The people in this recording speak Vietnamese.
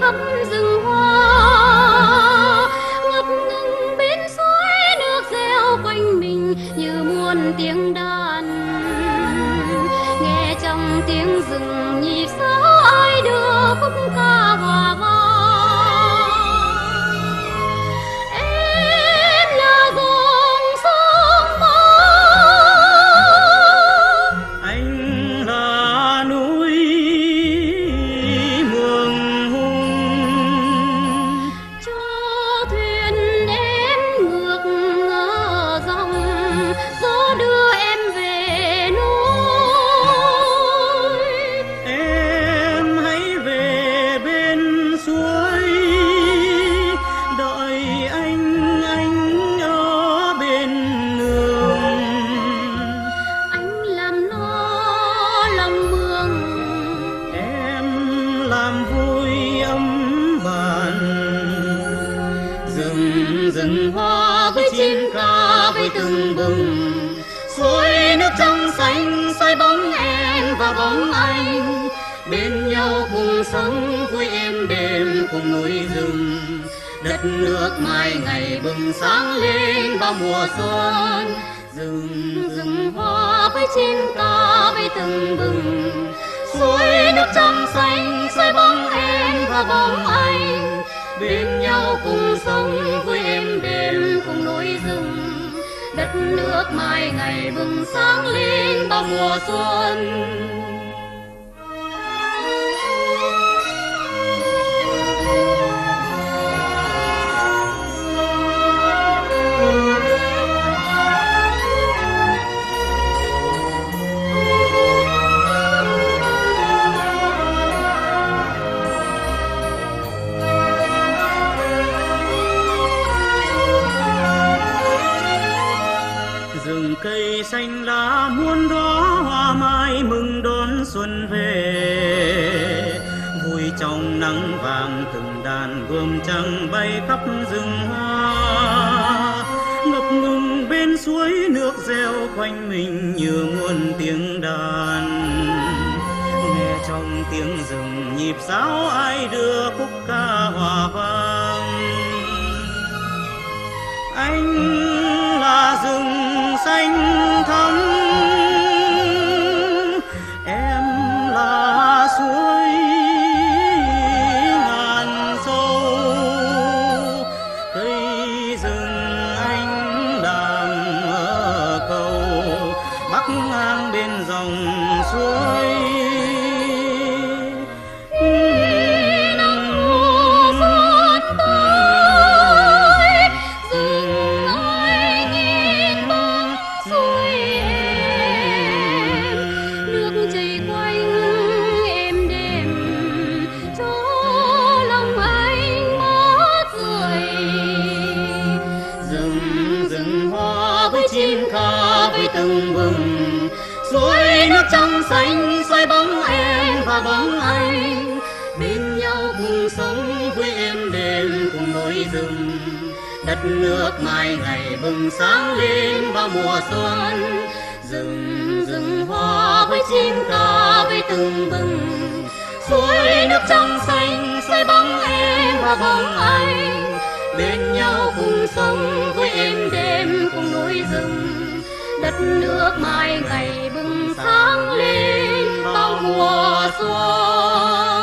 khắp rừng hoa. Ngập ngừng bên suối nước reo quanh mình như muôn tiếng đàn. Nghe trong tiếng rừng nhịp sáo ai đưa khúc ca hòa vang. Rừng rừng hoa với chim ca với từng bừng. Suối nước trong xanh, soi bóng em và bóng anh. Bên nhau cùng sống, vui êm đêm cùng núi rừng. Đất nước mai ngày bừng sáng lên vào mùa xuân. Rừng rừng hoa với chim ca với từng bừng. Suối nước trong xanh, soi bóng em và bóng anh sống vui êm đềm cùng núi rừng. Đất nước mai ngày bừng sáng lên bao mùa xuân. Cây xanh lá muôn đó hoa mai mừng đón xuân về. Vui trong nắng vàng từng đàn bướm trắng bay khắp rừng hoa. Ngập ngừng bên suối nước reo quanh mình như muôn tiếng đàn. Nghe trong tiếng rừng nhịp sáo ai đưa khúc ca hòa vang. Anh từng bừng. Suối nước trong xanh xoay bóng em và bóng anh. Bên nhau cùng sống với em đêm cùng núi rừng. Đất nước mai ngày bừng sáng lên vào mùa xuân. Rừng rừng hoa với chim ca với từng bừng. Suối nước trong xanh xoay bóng em và bóng anh. Bên nhau cùng sống với em đêm cùng núi rừng đất nước mai ngày bừng sáng lên bao mùa xuân.